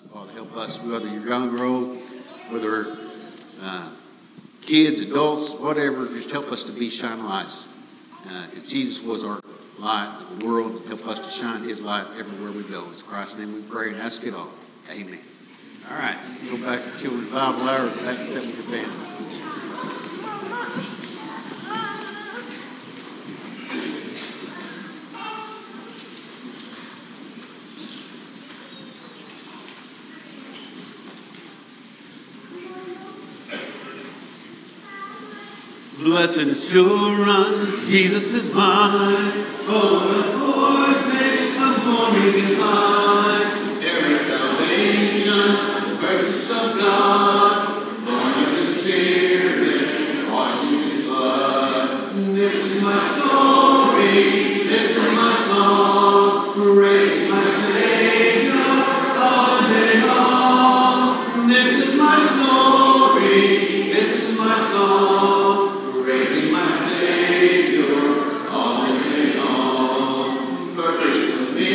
Father, help us, whether you're young or old, whether uh, kids, adults, whatever, just help us to be shining lights. Because uh, Jesus was our light of the world, and help us to shine his light everywhere we go. In Christ's name we pray and ask it all. Amen. All right, go back to Children's Bible Hour, back to with your family. Blessed assurance, Jesus is mine. Oh, what a foretaste of glory divine. There is salvation, the mercies of God, born of the Spirit, washing His blood. This is my story, this is my song, praise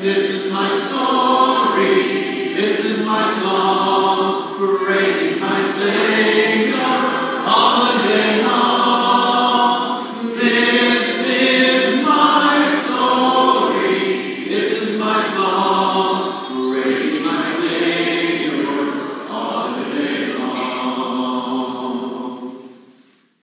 This is my story, this is my song, praising my Savior. All the day long. This is my story, this is my song,